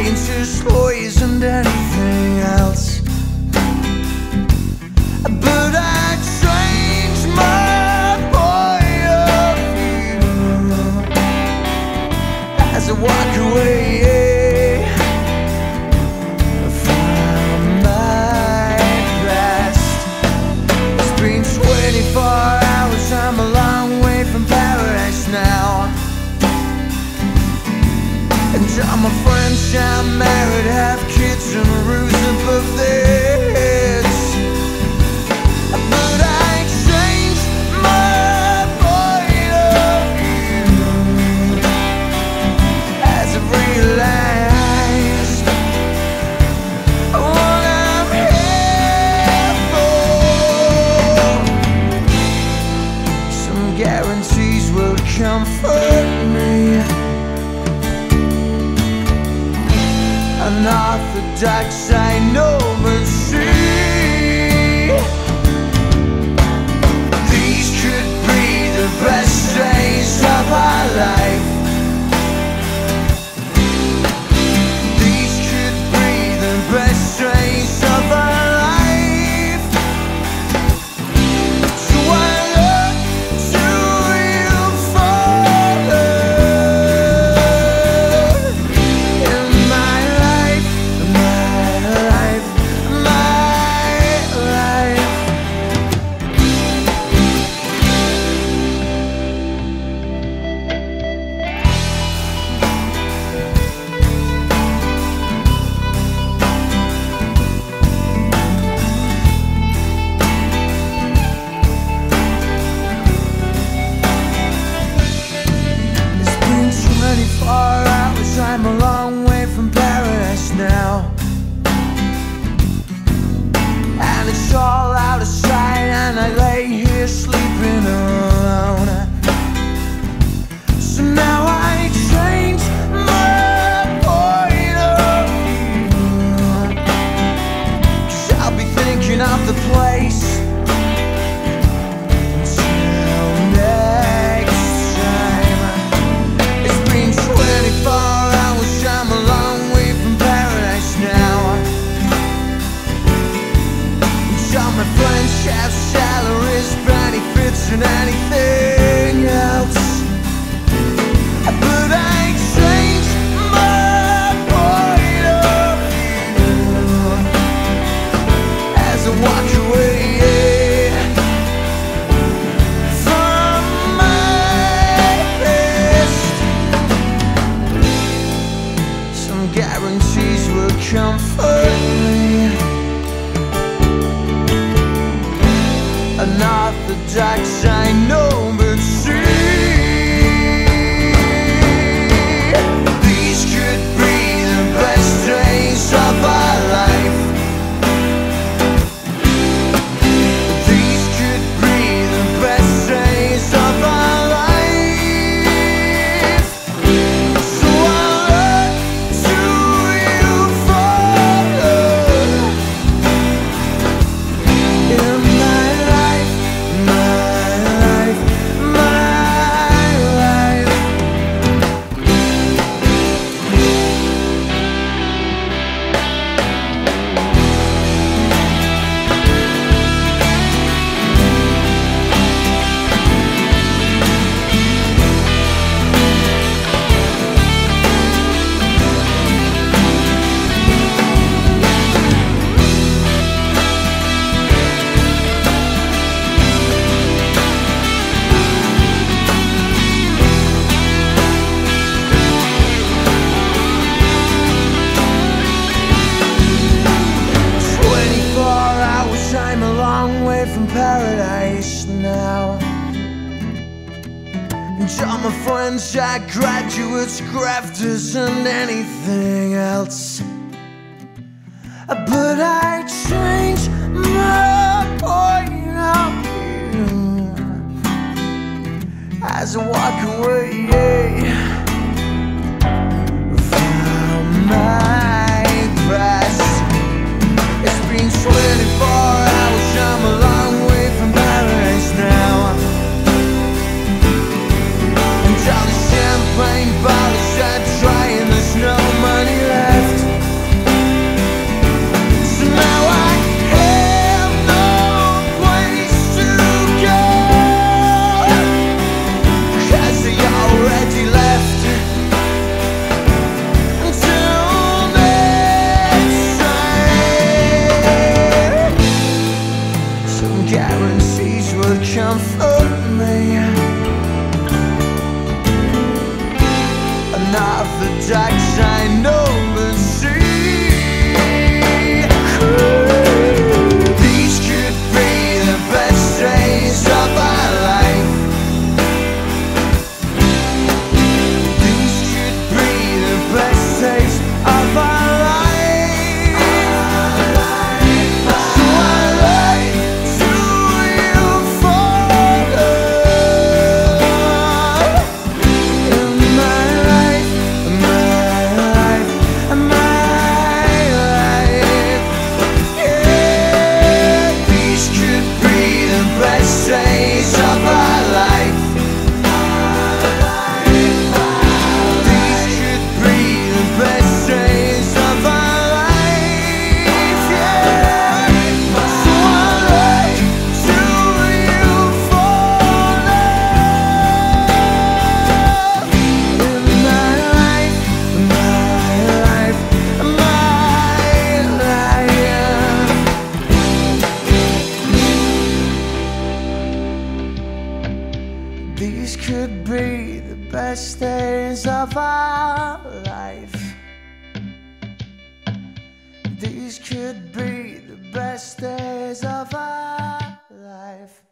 science just poisoned and I'm married her. Unorthodox, I know, machine. the dark side know, but. now. a friends, jack graduates, grafters, and anything else. But I change my point of view as I walk away. could be the best days of our life. These could be the best days of our life.